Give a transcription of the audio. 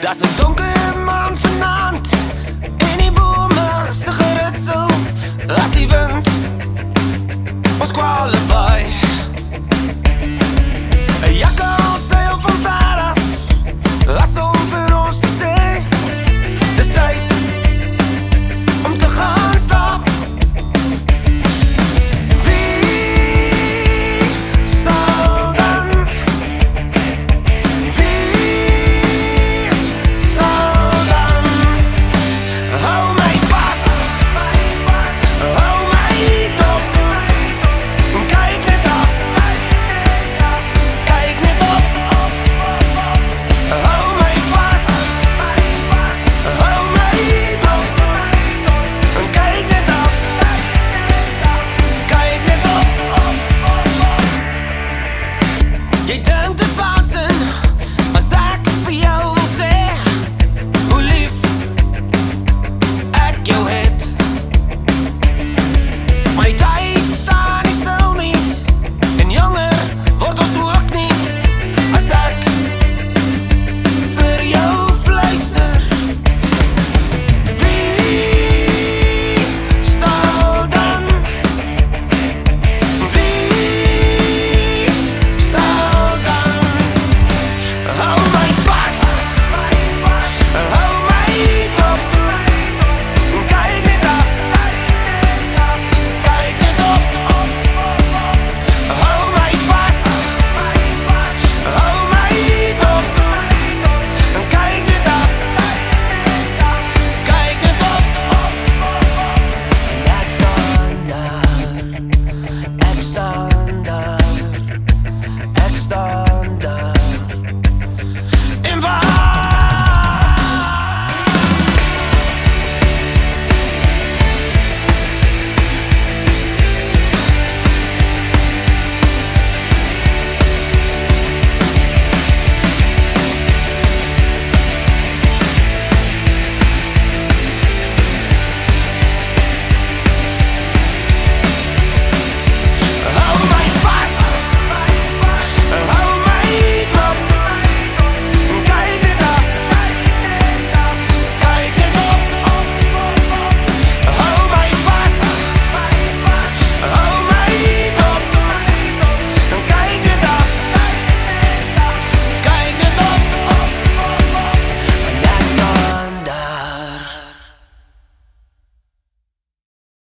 Daar's 'n donker maan vanaand en die bome se geritsel as die wind ons kwalify 元気